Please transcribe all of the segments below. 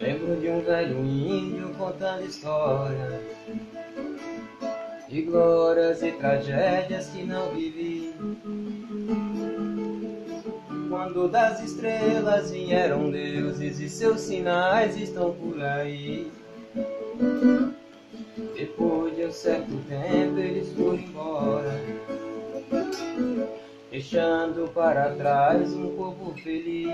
Lembro de um velho índio contando história de glórias e tragédias que não vivi. Quando das estrelas vieram deuses e seus sinais estão por aí. Depois de um certo tempo eles foram embora, deixando para trás um povo feliz.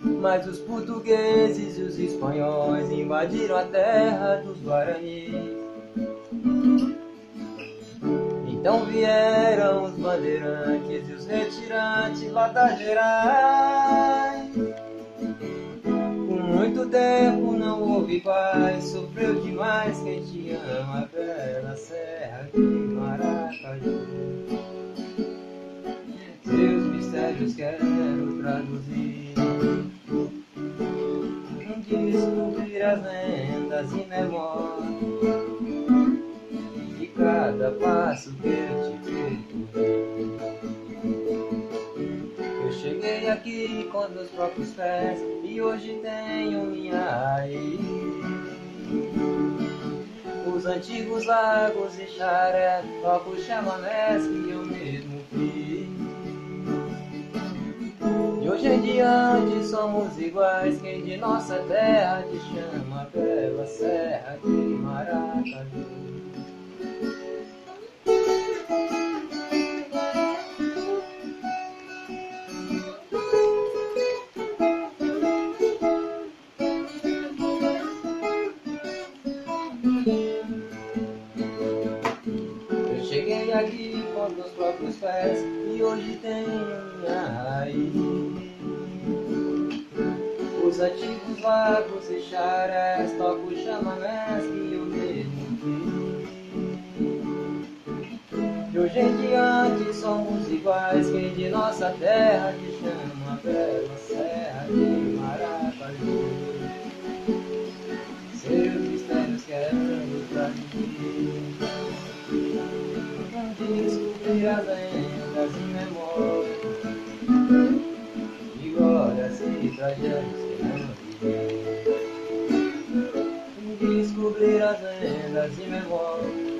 Mas os portugueses e os espanhóis invadiram a terra dos Guarani. Então vieram os bandeirantes e os retirantes lá da Gerais. Muito tempo não houve paz, sofreu demais quem te ama pela serra de Maracaju. Seus mistérios quero traduzir, descobrir as lendas e memórias de cada passo que eu te percorri. Aqui com meus próprios pés e hoje tenho minha raiz. Os antigos lagos e charé, tocos chamanés que eu mesmo fiz. De hoje em diante somos iguais, quem de nossa terra te chama pela serra de Maracaju. Aqui com meus próprios pés e hoje tenho minha raiz. Os antigos lagos e charés, toco chamanés que eu fiz. De hoje em diante somos iguais, quem de nossa terra te chama pela descobrir as lendas e memórias de glórias e tragédias que não vivi. Descobrir as lendas e memórias